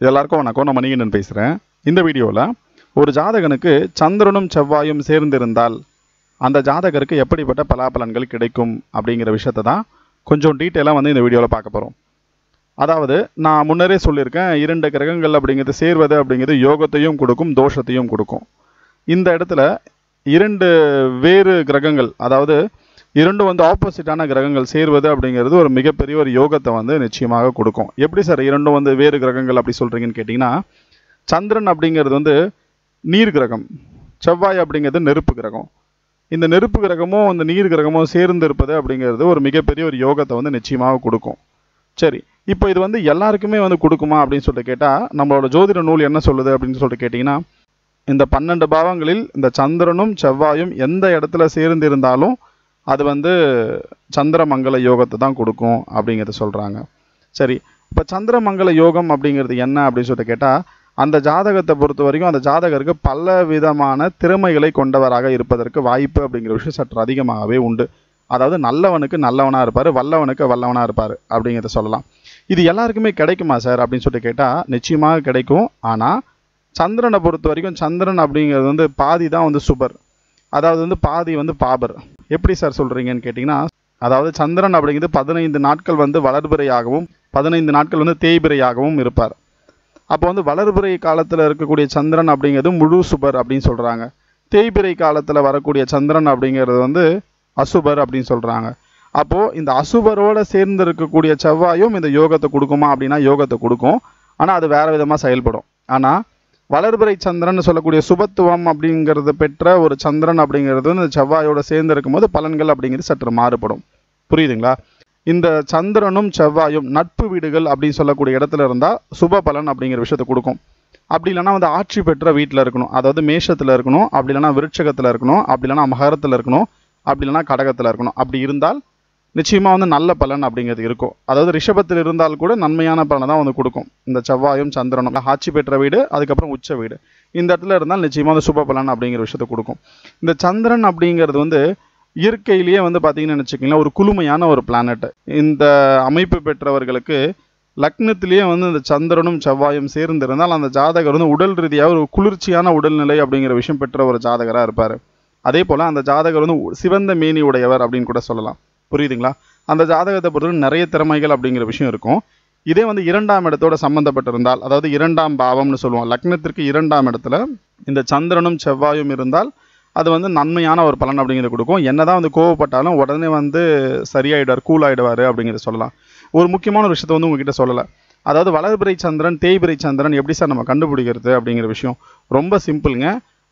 எல்லாருக்கும் வணக்கம். நான் மணிகண்டன் பேசுகிறேன் இந்த வீடியோவில் ஒரு ஜாதகனுக்கு சந்திரனும் செவ்வாயும் சேர்ந்திருந்தால் அந்த ஜாதகருக்கு எப்படிப்பட்ட பலாபலன்கள் கிடைக்கும் அப்படிங்கிற விஷயத்தை தான் கொஞ்சம் டீட்டெயிலாக வந்து இந்த வீடியோவில் பார்க்க போகிறோம் அதாவது நான் முன்னரே சொல்லியிருக்கேன் இரண்டு கிரகங்கள் அப்படிங்கிறது சேர்வது அப்படிங்கிறது யோகத்தையும் கொடுக்கும் தோஷத்தையும் கொடுக்கும். இந்த இடத்துல இரண்டு வேறு கிரகங்கள் அதாவது இரண்டும் வந்து ஆப்போசிட்டான கிரகங்கள் சேர்வது அப்படிங்கிறது ஒரு மிகப்பெரிய ஒரு யோகத்தை வந்து நிச்சயமாக கொடுக்கும். எப்படி சார் இரண்டும் வந்து வேறு கிரகங்கள் அப்படி சொல்கிறீங்கன்னு கேட்டிங்கன்னா சந்திரன் அப்படிங்கிறது வந்து நீர் கிரகம் செவ்வாய் அப்படிங்கிறது நெருப்பு கிரகம். இந்த நெருப்பு கிரகமும் இந்த நீர் கிரகமும் சேர்ந்து இருப்பது அப்படிங்கிறது ஒரு மிகப்பெரிய ஒரு யோகத்தை வந்து நிச்சயமாக கொடுக்கும். சரி இப்போ இது வந்து எல்லாருக்குமே வந்து கொடுக்குமா அப்படின்னு சொல்லிட்டு கேட்டால் நம்மளோட ஜோதிட நூல் என்ன சொல்லுது அப்படின்னு சொல்லிட்டு கேட்டிங்கன்னா இந்த பன்னெண்டு பாவங்களில் இந்த சந்திரனும் செவ்வாயும் எந்த இடத்துல சேர்ந்து இருந்தாலும் அது வந்து சந்திரமங்கல யோகத்தை தான் கொடுக்கும் அப்படிங்கிறத சொல்கிறாங்க சரி இப்போ சந்திரமங்கல யோகம் அப்படிங்கிறது என்ன அப்படின்னு சொல்லிட்டு கேட்டால் அந்த ஜாதகத்தை பொறுத்த வரைக்கும் அந்த ஜாதகருக்கு பல விதமான திறமைகளை கொண்டவராக இருப்பதற்கு வாய்ப்பு அப்படிங்கிற விஷயம் சற்று அதிகமாகவே உண்டு. அதாவது நல்லவனுக்கு நல்லவனாக இருப்பார் வல்லவனுக்கு வல்லவனாக இருப்பார் அப்படிங்கிறத சொல்லலாம். இது எல்லாருக்குமே கிடைக்குமா சார் அப்படின்னு சொல்லிட்டு கேட்டால் நிச்சயமாக கிடைக்கும். ஆனால் சந்திரனை பொறுத்த வரைக்கும் சந்திரன் அப்படிங்கிறது வந்து பாதி தான் வந்து சுபர். அதாவது வந்து பாதி வந்து பாபர். எப்படி சார் சொல்கிறீங்கன்னு கேட்டிங்கன்னா அதாவது சந்திரன் அப்படிங்கிறது பதினைந்து நாட்கள் வந்து வளர்பிறையாகவும் பதினைந்து நாட்கள் வந்து தேய்பிறையாகவும் இருப்பார். அப்போ வந்து வளர்பிறை காலத்தில் இருக்கக்கூடிய சந்திரன் அப்படிங்கிறது முழு சுபர் அப்படின்னு சொல்கிறாங்க தேய்பிறை காலத்தில் வரக்கூடிய சந்திரன் அப்படிங்கிறது வந்து அசுபர் அப்படின்னு சொல்கிறாங்க அப்போது இந்த அசுபரோடு சேர்ந்து இருக்கக்கூடிய செவ்வாயும் இந்த யோகத்தை கொடுக்குமா அப்படின்னா யோகத்தை கொடுக்கும். ஆனால் அது வேறு விதமாக செயல்படும். ஆனால் வளர்பிறை சந்திரன் சொல்லக்கூடிய சுபத்துவம் அப்படிங்கிறத பெற்ற ஒரு சந்திரன் அப்படிங்கிறது இந்த செவ்வாயோட சேர்ந்து இருக்கும்போது பலன்கள் அப்படிங்கிறது சற்று மாறுபடும். புரியுதுங்களா? இந்த சந்திரனும் செவ்வாயும் நட்பு வீடுகள் அப்படின்னு சொல்லக்கூடிய இடத்துல இருந்தால் சுப பலன் அப்படிங்கிற விஷயத்தை கொடுக்கும். அப்படி இல்லைன்னா வந்து ஆட்சி பெற்ற வீட்டில் இருக்கணும். அதாவது மேஷத்தில் இருக்கணும். அப்படி இல்லைன்னா விருட்சகத்தில் இருக்கணும். அப்படி இல்லைன்னா மகரத்தில் இருக்கணும். அப்படி இல்லைன்னா கடகத்தில் இருக்கணும். அப்படி இருந்தால் நிச்சயமாக வந்து நல்ல பலன் அப்படிங்கிறது இருக்கும். அதாவது ரிஷபத்தில் இருந்தால் கூட நன்மையான பலனை தான் வந்து கொடுக்கும். இந்த செவ்வாயும் சந்திரனும். ஆட்சி பெற்ற வீடு அதுக்கப்புறம் உச்ச வீடு. இந்த இடத்துல இருந்தால் நிச்சயமாக வந்து சுப பலன் அப்படிங்கிற விஷயத்தை கொடுக்கும். இந்த சந்திரன் அப்படிங்கிறது வந்து இயற்கையிலேயே வந்து பார்த்தீங்கன்னு வச்சுக்கிங்களேன் ஒரு குளுமையான ஒரு பிளானட் இந்த அமைப்பு பெற்றவர்களுக்கு லக்னத்திலேயே வந்து இந்த சந்திரனும் செவ்வாயும் சேர்ந்திருந்தால் அந்த ஜாதகர் வந்து உடல் ரீதியாக ஒரு குளிர்ச்சியான உடல்நிலை அப்படிங்கிற விஷயம் பெற்ற ஒரு ஜாதகராக இருப்பார். அதே போல் அந்த ஜாதகர் வந்து சிவந்த மேனி உடையவர் அப்படின்னு கூட சொல்லலாம். புரியுதுங்களா? அந்த ஜாதகத்தை பொறுத்தவரை நிறைய திறமைகள் அப்படிங்கிற விஷயம் இருக்கும். இதே வந்து இரண்டாம் இடத்தோட சம்மந்தப்பட்டிருந்தால் அதாவது இரண்டாம் பாவம்னு சொல்லுவோம் லக்னத்திற்கு இரண்டாம் இடத்துல இந்த சந்திரனும் செவ்வாயும் இருந்தால் அது வந்து நன்மையான ஒரு பலன் அப்படிங்கிறது கொடுக்கும். என்னதான் வந்து கோவப்பட்டாலும் உடனே வந்து சரியாயிடுவார் கூல் ஆகிடுவார் அப்படிங்கிறத சொல்லலாம். ஒரு முக்கியமான ஒரு விஷயத்த வந்து உங்ககிட்ட சொல்லலை. அதாவது வளர்பிறை சந்திரன் தேய்பிறை சந்திரன் எப்படி சார் நம்ம கண்டுபிடிக்கிறது அப்படிங்கிற விஷயம் ரொம்ப சிம்பிளுங்க.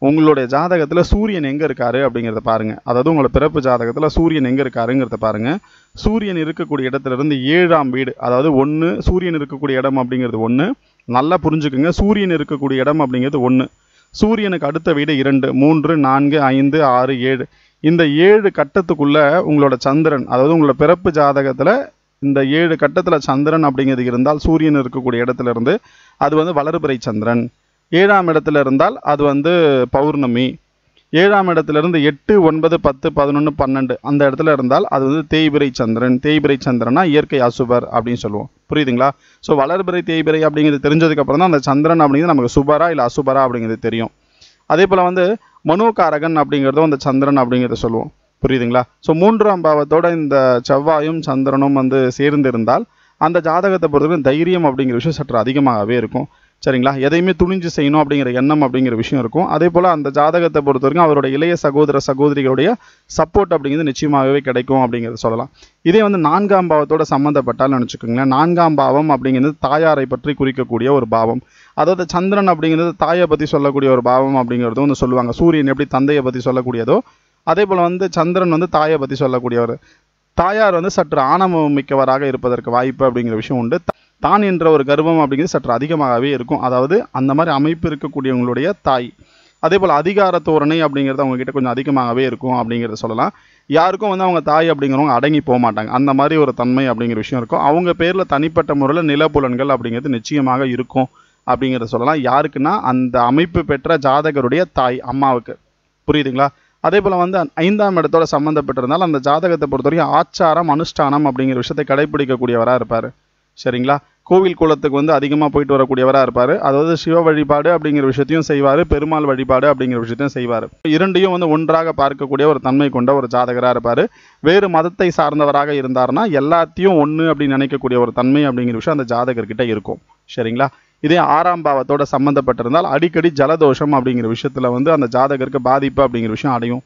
உங்களுடைய ஜாதகத்தில் சூரியன் எங்கே இருக்காரு அப்படிங்கிறத பாருங்கள் அதாவது உங்களோட பிறப்பு ஜாதகத்தில் சூரியன் எங்கே இருக்காருங்கிறத பாருங்கள் சூரியன் இருக்கக்கூடிய இடத்துல இருந்து ஏழாம் வீடு அதாவது ஒன்று சூரியன் இருக்கக்கூடிய இடம் அப்படிங்கிறது ஒன்று நல்லா புரிஞ்சுக்குங்க. சூரியன் இருக்கக்கூடிய இடம் அப்படிங்கிறது ஒன்று சூரியனுக்கு அடுத்த வீடு இரண்டு மூன்று நான்கு ஐந்து ஆறு ஏழு. இந்த ஏழு கட்டத்துக்குள்ளே உங்களோட சந்திரன் அதாவது உங்களோட பிறப்பு ஜாதகத்தில் இந்த ஏழு கட்டத்தில் சந்திரன் அப்படிங்கிறது இருந்தால் சூரியன் இருக்கக்கூடிய இடத்துல இருந்து அது வந்து வளர்பிறை சந்திரன். ஏழாம் இடத்துல இருந்தால் அது வந்து பௌர்ணமி. ஏழாம் இடத்துல இருந்து எட்டு ஒன்பது பத்து பதினொன்று பன்னெண்டு அந்த இடத்துல இருந்தால் அது வந்து தேய்பிரை சந்திரன். தேய்பிரை சந்திரனா இயற்கை அசுபர் அப்படின்னு சொல்லுவோம். புரியுதுங்களா? ஸோ வளர்பிறை தேய்பிரை அப்படிங்கிறது தெரிஞ்சதுக்கப்புறம் தான் அந்த சந்திரன் அப்படிங்கிறது நமக்கு சுபரா இல்லை அசுபரா அப்படிங்கிறது தெரியும். அதே போல் வந்து மனோகாரகன் அப்படிங்கிறதும் அந்த சந்திரன் அப்படிங்கிறத சொல்லுவோம். புரியுதுங்களா? ஸோ மூன்றாம் பாவத்தோட இந்த செவ்வாயும் சந்திரனும் வந்து சேர்ந்து இருந்தால் அந்த ஜாதகத்தை பொறுத்தவரைக்கும் தைரியம் அப்படிங்கிற விஷயம் சற்று அதிகமாகவே இருக்கும். சரிங்களா? எதையுமே துணிஞ்சு செய்யணும் அப்படிங்கிற எண்ணம் அப்படிங்கிற விஷயம் இருக்கும். அதே போல் அந்த ஜாதகத்தை பொறுத்த வரைக்கும் அவரோட இளைய சகோதர சகோதரிகளுடைய சப்போர்ட் அப்படிங்கிறது நிச்சயமாகவே கிடைக்கும் அப்படிங்கிறத சொல்லலாம். இதே வந்து நான்காம் பாவத்தோட சம்மந்தப்பட்டால் நினச்சிக்கோங்களேன். நான்காம் பாவம் அப்படிங்கிறது தாயாரை பற்றி குறிக்கக்கூடிய ஒரு பாவம். அதாவது சந்திரன் அப்படிங்கிறது தாயை பற்றி சொல்லக்கூடிய ஒரு பாவம் அப்படிங்கிறதும் வந்து சொல்லுவாங்க. சூரியன் எப்படி தந்தையை பற்றி சொல்லக்கூடியதோ அதே போல் வந்து சந்திரன் வந்து தாயை பற்றி சொல்லக்கூடியவர். தாயார் வந்து சற்று ஆணவம் மிக்கவராக இருப்பதற்கு வாய்ப்பு அப்படிங்கிற விஷயம் உண்டு. தான் என்ற ஒரு கர்வம் அப்படிங்கிறது சற்று அதிகமாகவே இருக்கும். அதாவது அந்த மாதிரி அமைப்பு இருக்கக்கூடியவங்களுடைய தாய். அதே போல் அதிகார தோரணை அப்படிங்கிறது அவங்கக்கிட்ட கொஞ்சம் அதிகமாகவே இருக்கும் அப்படிங்கிறத சொல்லலாம். யாருக்கும் வந்து அவங்க தாய் அப்படிங்கிறவங்க அடங்கி போக மாட்டாங்க. அந்த மாதிரி ஒரு தன்மை அப்படிங்கிற விஷயம் இருக்கும். அவங்க பேரில் தனிப்பட்ட முறையில் நிலப்புலன்கள் அப்படிங்கிறது நிச்சயமாக இருக்கும் அப்படிங்கிறத சொல்லலாம். யாருக்குன்னா அந்த அமைப்பு பெற்ற ஜாதகருடைய தாய் அம்மாவுக்கு. புரியுதுங்களா? அதே போல் வந்து ஐந்தாம் இடத்தோட சம்மந்தப்பட்டிருந்தால் அந்த ஜாதகத்தை பொறுத்தவரைக்கும் ஆச்சாரம் அனுஷ்டானம் அப்படிங்கிற விஷயத்தை கடைபிடிக்கக்கூடியவராக இருப்பார். சரிங்களா? கோவில் குளத்துக்கு வந்து அதிகமாக போயிட்டு வரக்கூடியவராக இருப்பார். அதாவது சிவ வழிபாடு அப்படிங்கிற விஷயத்தையும் செய்வார் பெருமாள் வழிபாடு அப்படிங்கிற விஷயத்தையும் செய்வார். இரண்டையும் வந்து ஒன்றாக பார்க்கக்கூடிய ஒரு தன்மை கொண்ட ஒரு ஜாதகராக இருப்பார். வேறு மதத்தை சார்ந்தவராக இருந்தாருன்னா எல்லாத்தையும் ஒன்று அப்படின்னு நினைக்கக்கூடிய ஒரு தன்மை அப்படிங்கிற விஷயம் அந்த ஜாதகர்கிட்ட இருக்கும். சரிங்களா? இதே ஆறாம் பாவத்தோட சம்மந்தப்பட்டிருந்தால் அடிக்கடி ஜலதோஷம் அப்படிங்கிற விஷயத்தில் வந்து அந்த ஜாதகருக்கு பாதிப்பு அப்படிங்கிற விஷயம் அடையும்.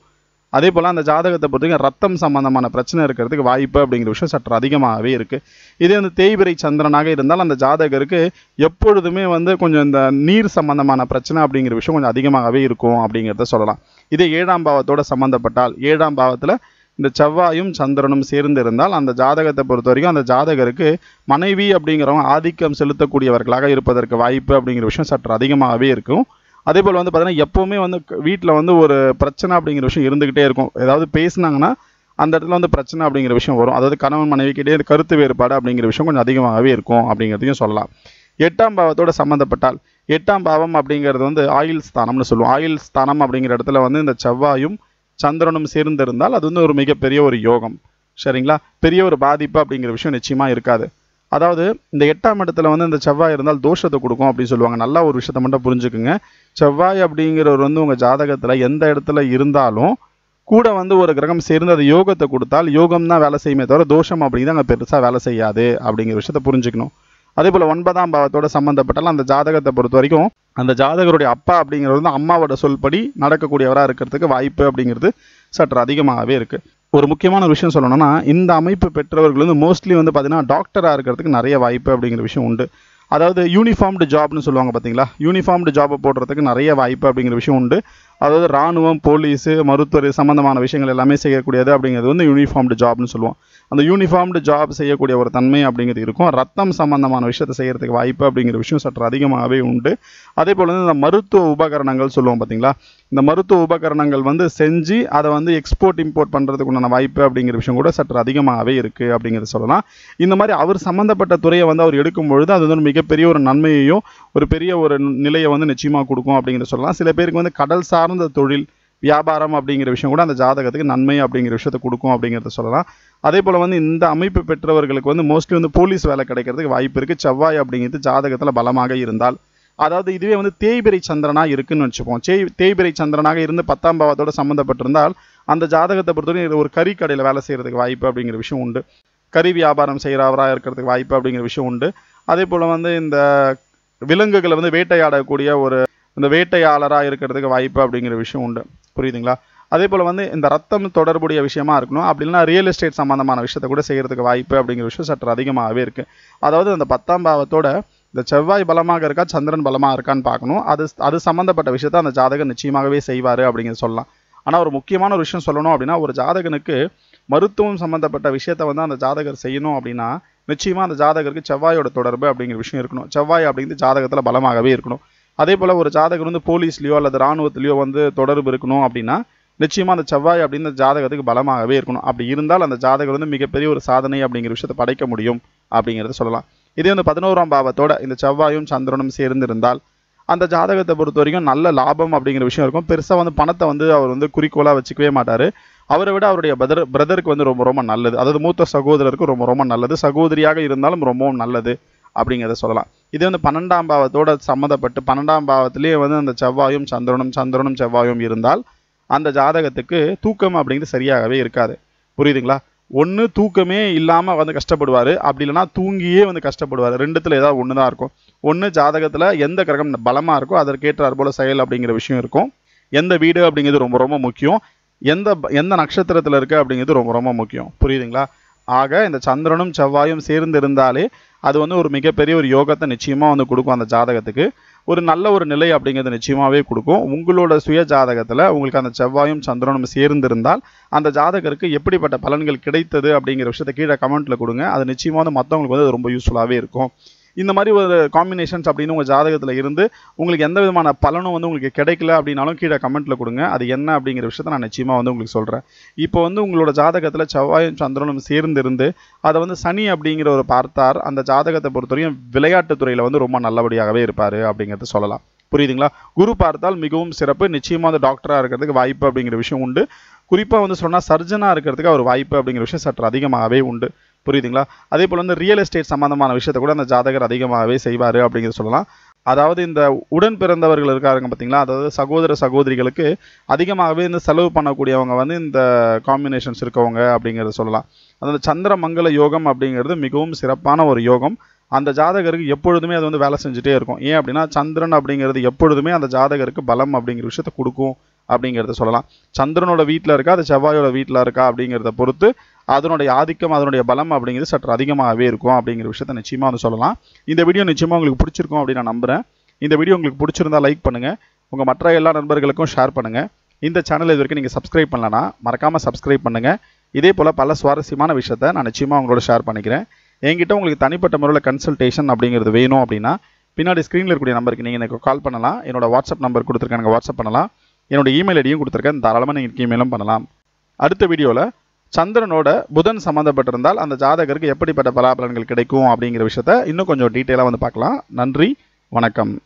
அதே போல் அந்த ஜாதகத்தை பொறுத்தவரைக்கும் ரத்தம் சம்பந்தமான பிரச்சனை இருக்கிறதுக்கு வாய்ப்பு அப்படிங்கிற விஷயம் சற்று அதிகமாகவே இருக்குது இதே வந்து தேய்பிரை சந்திரனாக இருந்தால் அந்த ஜாதகருக்கு எப்பொழுதுமே வந்து கொஞ்சம் இந்த நீர் சம்பந்தமான பிரச்சனை அப்படிங்கிற விஷயம் கொஞ்சம் அதிகமாகவே இருக்கும் அப்படிங்கிறத சொல்லலாம். இதே ஏழாம் பாவத்தோட சம்மந்தப்பட்டால் ஏழாம் பாவத்தில் இந்த செவ்வாயும் சந்திரனும் சேர்ந்து இருந்தால் அந்த ஜாதகத்தை பொறுத்த வரைக்கும் அந்த ஜாதகருக்கு மனைவி அப்படிங்கிறவங்க ஆதிக்கம் செலுத்தக்கூடியவர்களாக இருப்பதற்கு வாய்ப்பு அப்படிங்கிற விஷயம் சற்று அதிகமாகவே இருக்கும். அதே போல் வந்து பார்த்தீங்கன்னா எப்போவுமே வந்து வீட்டில் வந்து ஒரு பிரச்சனை அப்படிங்கிற விஷயம் இருந்துக்கிட்டே இருக்கும். ஏதாவது பேசினாங்கன்னா அந்த இடத்துல வந்து பிரச்சனை அப்படிங்கிற விஷயம் வரும். அதாவது கணவன் மனைவிக்கிட்டே கருத்து வேறுபாடு அப்படிங்கிற விஷயம் கொஞ்சம் அதிகமாகவே இருக்கும் அப்படிங்கிறதையும் சொல்லலாம். எட்டாம் பாவத்தோட சம்மந்தப்பட்டால் எட்டாம் பாவம் அப்படிங்கிறது வந்து ஆயில் ஸ்தானம்னு சொல்லுவோம். ஆயில் ஸ்தானம் அப்படிங்கிற இடத்துல வந்து இந்த செவ்வாயும் சந்திரனும் சேர்ந்திருந்தால் அது வந்து ஒரு மிகப்பெரிய ஒரு யோகம். சரிங்களா? பெரிய ஒரு பாதிப்பு அப்படிங்கிற விஷயம் நிச்சயமாக இருக்காது. அதாவது இந்த எட்டாம் இடத்துல வந்து இந்த செவ்வாய் இருந்தால் தோஷத்தை கொடுக்கும் அப்படின்னு சொல்லுவாங்க. நல்லா ஒரு விஷயத்த மட்டும் புரிஞ்சுக்குங்க. செவ்வாய் அப்படிங்கிறவர் வந்து உங்கள் ஜாதகத்தில் எந்த இடத்துல இருந்தாலும் கூட வந்து ஒரு கிரகம் சேர்ந்து அது யோகத்தை கொடுத்தால் யோகம் தான் வேலை செய்யுமே தவிர தோஷம் அப்படிங்கிறது அங்கே பெருசாக வேலை செய்யாது அப்படிங்கிற விஷயத்த புரிஞ்சுக்கணும். அதே போல் ஒன்பதாம் பாவத்தோட சம்மந்தப்பட்டாலும் அந்த ஜாதகத்தை பொறுத்த வரைக்கும் அந்த ஜாதகருடைய அப்பா அப்படிங்கிறது வந்து அம்மாவோட சொல்படி நடக்கக்கூடியவராக இருக்கிறதுக்கு வாய்ப்பு அப்படிங்கிறது சற்று அதிகமாகவே இருக்குது ஒரு முக்கியமான ஒரு விஷயம் சொல்லணும்னா இந்த அமைப்பு பெற்றவர்கள் வந்து மோஸ்ட்லி வந்து பார்த்தீங்கன்னா டாக்டராக இருக்கிறதுக்கு நிறைய வாய்ப்பு அப்படிங்கிற விஷயம் உண்டு. அதாவது யூனிஃபார்ம்டு ஜாப்னு சொல்லுவாங்க பார்த்தீங்களா யூனிஃபார்ம்டு ஜாபை போடுறதுக்கு நிறைய வாய்ப்பு அப்படிங்கிற விஷயம் உண்டு. அதாவது ராணுவம் போலீஸு மருத்துவர் சம்மந்தமான விஷயங்கள் எல்லாமே செய்யக்கூடியது அப்படிங்கிறது வந்து யூனிஃபார்ம்டு ஜாப்னு சொல்லுவோம். அந்த யூனிஃபார்ம்டு ஜாப் செய்யக்கூடிய ஒரு தன்மை அப்படிங்கிறது இருக்கும். ரத்தம் சம்மந்தமான விஷயத்தை செய்கிறதுக்கு வாய்ப்பு அப்படிங்கிற விஷயம் சற்று அதிகமாகவே உண்டு. அதே போல் வந்து இந்த மருத்துவ உபகரணங்கள் சொல்லுவோம் பார்த்தீங்களா இந்த மருத்துவ உபகரணங்கள் வந்து செஞ்சு அதை வந்து எக்ஸ்போர்ட் இம்போர்ட் பண்ணுறதுக்கு உண்டான வாய்ப்பு அப்படிங்கிற விஷயம் கூட சற்று அதிகமாகவே இருக்குது அப்படிங்கிறத சொல்லலாம். இந்த மாதிரி அவர் சம்மந்தப்பட்ட துறையை வந்து அவர் எடுக்கும் பொழுது அது வந்து மிகப்பெரிய ஒரு நன்மையையும் ஒரு பெரிய ஒரு நிலையை வந்து நிச்சயமாக கொடுக்கும் அப்படிங்கிற சொல்லலாம். சில பேருக்கு வந்து கடல் சார்ந்த தொழில் வியாபாரம் அப்படிங்கிற விஷயம் கூட அந்த ஜாதகத்துக்கு நன்மை அப்படிங்கிற விஷயத்தை கொடுக்கும் அப்படிங்கிறத சொல்லலாம். அதே போல் வந்து இந்த அமைப்பு பெற்றவர்களுக்கு வந்து மோஸ்ட்லி வந்து போலீஸ் வேலை கிடைக்கிறதுக்கு வாய்ப்பு இருக்குது செவ்வாய் அப்படிங்கிறது ஜாதகத்தில் பலமாக இருந்தால். அதாவது இதுவே வந்து தேய்பிரை சந்திரனாக இருக்குன்னு வச்சுப்போம். சே தேய்பிரை சந்திரனாக இருந்து பத்தாம் பாவத்தோட சம்மந்தப்பட்டிருந்தால் அந்த ஜாதகத்தை பொறுத்தவரைக்கும் ஒரு கறி கடையில் வேலை செய்கிறதுக்கு வாய்ப்பு அப்படிங்கிற விஷயம் உண்டு. கறி வியாபாரம் செய்கிறவராக இருக்கிறதுக்கு வாய்ப்பு அப்படிங்கிற விஷயம் உண்டு. அதே போல் வந்து இந்த விலங்குகளை வந்து வேட்டையாடக்கூடிய ஒரு இந்த வேட்டையாளராக இருக்கிறதுக்கு வாய்ப்பு அப்படிங்கிற விஷயம் உண்டு. புரியுதுங்களா? அதே போல் வந்து இந்த ரத்தம் தொடர்புடைய விஷயமா இருக்கணும். அப்படி இல்லைனா ரியல் எஸ்டேட் சம்மந்தமான விஷயத்தை கூட செய்கிறதுக்கு வாய்ப்பு அப்படிங்கிற விஷயம் சற்று அதிகமாகவே இருக்குது அதாவது அந்த பத்தாம் பாவத்தோட இந்த செவ்வாய் பலமாக இருக்கா சந்திரன் பலமாக இருக்கான்னு பார்க்கணும். அது அது சம்மந்தப்பட்ட விஷயத்த அந்த ஜாதகர் நிச்சயமாகவே செய்வார் அப்படிங்கிறது சொல்லலாம். ஆனால் ஒரு முக்கியமான ஒரு விஷயம் சொல்லணும் அப்படின்னா ஒரு ஜாதகனுக்கு மருத்துவம் சம்மந்தப்பட்ட விஷயத்த வந்து அந்த ஜாதகர் செய்யணும் அப்படின்னா நிச்சயமாக அந்த ஜாதகருக்கு செவ்வாயோட தொடர்பு அப்படிங்கிற விஷயம் இருக்கணும். செவ்வாய் அப்படிங்கிறது ஜாதகத்தில் பலமாகவே இருக்கணும். அதே போல் ஒரு ஜாதகர் வந்து போலீஸ்லையோ அல்லது இராணுவத்திலையோ வந்து தொடர்பு இருக்கணும் அப்படின்னா நிச்சயமாக அந்த செவ்வாய் அப்படின்னு ஜாதகத்துக்கு பலமாகவே இருக்கணும். அப்படி இருந்தால் அந்த ஜாதகர் வந்து மிகப்பெரிய ஒரு சாதனை அப்படிங்கிற விஷயத்தை படைக்க முடியும் அப்படிங்கிறத சொல்லலாம். இதே வந்து பதினோராம் பாவத்தோட இந்த செவ்வாயும் சந்திரனும் சேர்ந்திருந்தால் அந்த ஜாதகத்தை பொறுத்த வரைக்கும் நல்ல லாபம் அப்படிங்கிற விஷயம் இருக்கும். பெருசாக வந்து பணத்தை வந்து அவர் வந்து குறிக்கோளாக வச்சுக்கவே மாட்டார். அவரை விட அவருடைய பிரதர் பிரதருக்கு வந்து ரொம்ப ரொம்ப நல்லது. அதாவது மூத்த சகோதரருக்கு ரொம்ப ரொம்ப நல்லது. சகோதரியாக இருந்தாலும் ரொம்பவும் நல்லது. அப்படிங்கிறத சொல்லலாம். இது வந்து பன்னெண்டாம் பாவத்தோட சம்மந்தப்பட்டு பன்னெண்டாம் பாவத்திலேயே வந்து அந்த செவ்வாயும் சந்திரனும் சந்திரனும் செவ்வாயும் இருந்தால் அந்த ஜாதகத்துக்கு தூக்கம் அப்படிங்கிறது சரியாகவே இருக்காது. புரியுதுங்களா? ஒன்று தூக்கமே இல்லாமல் வந்து கஷ்டப்படுவார். அப்படி இல்லைனா தூங்கியே வந்து கஷ்டப்படுவார். ரெண்டுத்தில் ஏதாவது ஒன்று தான் இருக்கும். ஒன்று ஜாதகத்தில் எந்த கிரகம் பலமாக இருக்கோ அதற்கேற்றார் போல் செயல் அப்படிங்கிற விஷயம் இருக்கும். எந்த வீடு அப்படிங்கிறது ரொம்ப ரொம்ப முக்கியம். எந்த எந்த நட்சத்திரத்தில் இருக்குது அப்படிங்கிறது ரொம்ப ரொம்ப முக்கியம். புரியுதுங்களா? ஆக இந்த சந்திரனும் செவ்வாயும் சேர்ந்து இருந்தாலே அது வந்து ஒரு மிகப்பெரிய ஒரு யோகத்தை நிச்சயமாக வந்து கொடுக்கும் அந்த ஜாதகத்துக்கு. ஒரு நல்ல ஒரு நிலை அப்படிங்கிறது நிச்சயமாகவே கொடுக்கும். உங்களோட சுய ஜாதகத்தில் உங்களுக்கு அந்த செவ்வாயும் சந்திரனும் சேர்ந்திருந்தால் அந்த ஜாதகருக்கு எப்படிப்பட்ட பலன்கள் கிடைத்தது அப்படிங்கிற விஷயத்தை கீழே கமெண்ட்டில் கொடுங்க. அது நிச்சயமாக வந்து மற்றவங்களுக்கு வந்து ரொம்ப யூஸ்ஃபுல்லாகவே இருக்கும். இந்த மாதிரி ஒரு காம்பினேஷன்ஸ் அப்படின்னு உங்கள் ஜாதகத்தில் இருந்து உங்களுக்கு எந்த விதமான பலனும் வந்து உங்களுக்கு கிடைக்கல அப்படின்னாலும் கீழே கமெண்ட்டில் கொடுங்க. அது என்ன அப்படிங்கிற விஷயத்தை நான் நிச்சயமாக வந்து உங்களுக்கு சொல்கிறேன் இப்போ வந்து உங்களோட ஜாதகத்தில் செவ்வாயும் சந்திரனும் சேர்ந்திருந்து அதை வந்து சனி அப்படிங்கிற ஒரு பார்த்தார். அந்த ஜாதகத்தை பொறுத்தவரையும் விளையாட்டுத் துறையில் வந்து ரொம்ப நல்லபடியாகவே இருப்பார் அப்படிங்கிறத சொல்லலாம். புரியுதுங்களா? குரு பார்த்தால் மிகவும் சிறப்பு. நிச்சயமாக வந்து டாக்டராக இருக்கிறதுக்கு வாய்ப்பு அப்படிங்கிற விஷயம் உண்டு. குறிப்பாக வந்து சொன்னால் சர்ஜனாக இருக்கிறதுக்கு அவர் வாய்ப்பு அப்படிங்கிற விஷயம் சற்று அதிகமாகவே உண்டு. புரியுதுங்களா? அதே போல் வந்து ரியல் எஸ்டேட் சம்மந்தமான விஷயத்தை கூட அந்த ஜாதகர் அதிகமாகவே செய்வார் அப்படிங்கிறத சொல்லலாம். அதாவது இந்த உடன் பிறந்தவர்கள் இருக்காருங்க பார்த்தீங்களா அதாவது சகோதர சகோதரிகளுக்கு அதிகமாகவே இந்த செலவு பண்ணக்கூடியவங்க வந்து இந்த காம்பினேஷன்ஸ் இருக்கவங்க அப்படிங்கிறத சொல்லலாம். அதாவது சந்திர மங்கள யோகம் அப்படிங்கிறது மிகவும் சிறப்பான ஒரு யோகம். அந்த ஜாதகருக்கு எப்பொழுதுமே அது வந்து வேலை செஞ்சுட்டே இருக்கும். ஏன் அப்படின்னா சந்திரன் அப்படிங்கிறது எப்பொழுதுமே அந்த ஜாதகருக்கு பலம் அப்படிங்கிற விஷயத்தை கொடுக்கும் அப்படிங்கிறத சொல்லலாம். சந்திரனோட வீட்டில் இருக்கா? அது செவ்வாயோட வீட்டில் இருக்கா அப்படிங்கிறத பொறுத்து அதனுடைய ஆதிக்கம் அதனுடைய பலம் அப்படிங்கிறது சற்று அதிகமாகவே இருக்கும் அப்படிங்கிற விஷயத்த நிச்சயமாக வந்து சொல்லலாம். இந்த வீடியோ நிச்சயமாக உங்களுக்கு பிடிச்சிருக்கும் அப்படின்னு நான் நம்புகிறேன் இந்த வீடியோ உங்களுக்கு பிடிச்சிருந்தா லைக் பண்ணுங்கள் உங்கள் மற்ற எல்லா நண்பர்களுக்கும் ஷேர் பண்ணுங்கள் இந்த சேனல் இது வரைக்கும் நீங்கள் சப்ஸ்கிரைப் பண்ணலன்னா மறக்காமல் சப்ஸ்கிரைப் பண்ணுங்கள் இதே போல் பல சுவாரஸ்யமான விஷயத்த நான் நிச்சயமாக உங்களோட ஷேர் பண்ணிக்கிறேன். என்கிட்ட உங்களுக்கு தனிப்பட்ட முறையில் கன்சல்டேஷன் அப்படிங்கிறது வேணும் அப்படின்னா பின்னாடி ஸ்க்ரீனில் இருக்கக்கூடிய நம்பருக்கு நீங்கள் எனக்கு கால் பண்ணலாம். என்னோட வாட்ஸ்அப் நம்பர் கொடுத்துருக்கேன் எனக்கு வாட்ஸ்அப் பண்ணலாம். என்னோட இமெயில் ஐடியும் கொடுத்துருக்கேன். தாராளமாக நீங்கள் இமெயிலும் பண்ணலாம். அடுத்த வீடியோவில் சந்திரனோட புதன் சம்மந்தப்பட்டிருந்தால் அந்த ஜாதகருக்கு எப்படிப்பட்ட பலாபலன்கள் கிடைக்கும் அப்படிங்கிற விஷயத்த இன்னும் கொஞ்சம் டீட்டெயிலாக வந்து பார்க்கலாம். நன்றி வணக்கம்.